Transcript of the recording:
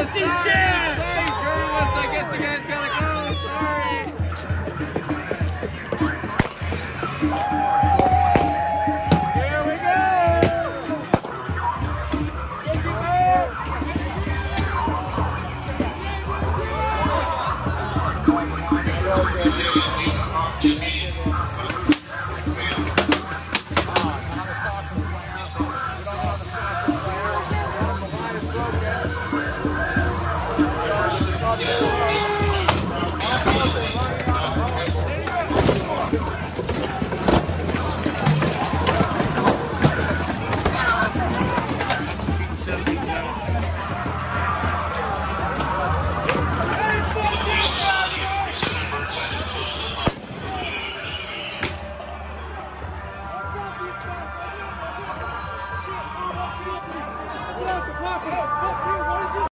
Assim, Doce cheia! Fuck you!